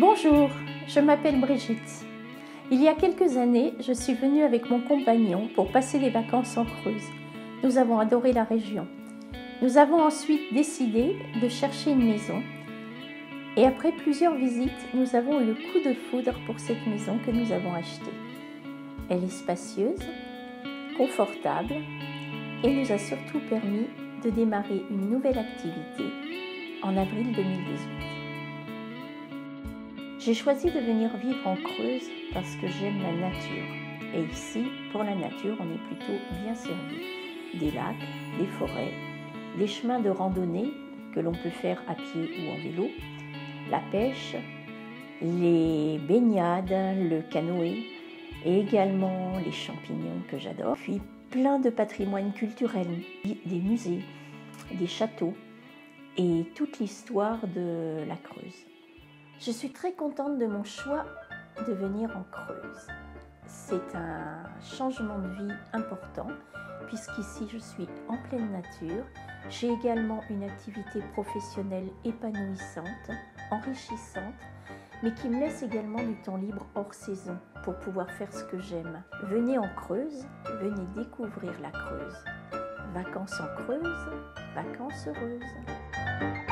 Bonjour, je m'appelle Brigitte. Il y a quelques années, je suis venue avec mon compagnon pour passer des vacances en Creuse. Nous avons adoré la région. Nous avons ensuite décidé de chercher une maison. Et après plusieurs visites, nous avons eu le coup de foudre pour cette maison que nous avons achetée. Elle est spacieuse, confortable et nous a surtout permis de démarrer une nouvelle activité en avril 2018. J'ai choisi de venir vivre en Creuse parce que j'aime la nature. Et ici, pour la nature, on est plutôt bien servi. Des lacs, des forêts, des chemins de randonnée que l'on peut faire à pied ou en vélo, la pêche, les baignades, le canoë et également les champignons que j'adore. Puis plein de patrimoine culturel, des musées, des châteaux et toute l'histoire de la Creuse. Je suis très contente de mon choix de venir en Creuse. C'est un changement de vie important puisqu'ici je suis en pleine nature. J'ai également une activité professionnelle épanouissante, enrichissante, mais qui me laisse également du temps libre hors saison pour pouvoir faire ce que j'aime. Venez en Creuse, venez découvrir la Creuse. Vacances en Creuse, vacances heureuses.